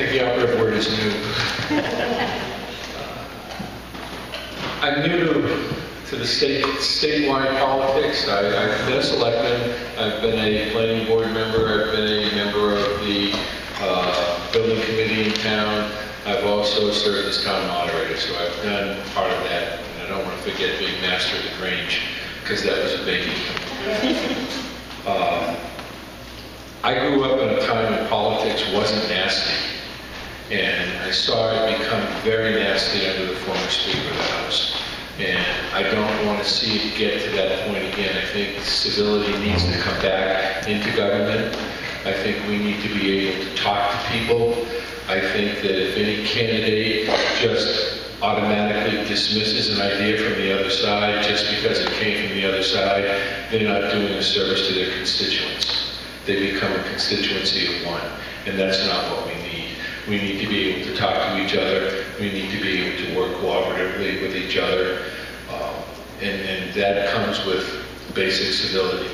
think the operative word is new. I'm new to, to the state, statewide politics. I, I've been a selectman, I've been a planning board member, I've been a member of the, uh, building committee in town. I've also served as town moderator, so I've done part of that. And I don't want to forget being master of the Grange, because that was a biggie. Uh, I grew up in a time when politics wasn't nasty, and I saw it become very nasty under the former Speaker of the House. And I don't want to see it get to that point again. I think civility needs to come back into government. I think we need to be able to talk to people. I think that if any candidate just automatically dismisses an idea from the other side just because it came from the other side, they're not doing a service to their constituents they become a constituency of one, and that's not what we need. We need to be able to talk to each other, we need to be able to work cooperatively with each other, um, and, and that comes with basic civility.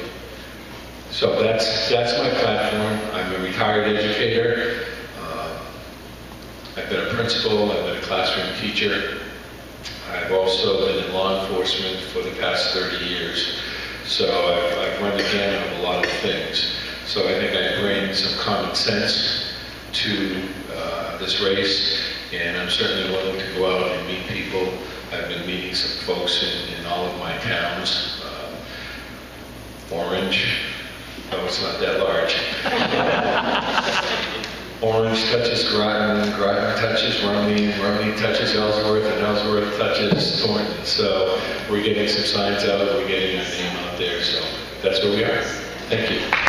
So that's, that's my platform. I'm a retired educator. Uh, I've been a principal, I've been a classroom teacher. I've also been in law enforcement for the past 30 years. So I've, I've run the gamut of a lot of things. So I think I bring some common sense to uh, this race, and I'm certainly willing to go out and meet people. I've been meeting some folks in, in all of my towns. Uh, Orange, oh, it's not that large. Orange touches Groton, Groton touches Rumney, Rumney touches Ellsworth, and Ellsworth touches Thornton. So we're getting some signs out, we're getting our name out there, so that's where we are. Thank you.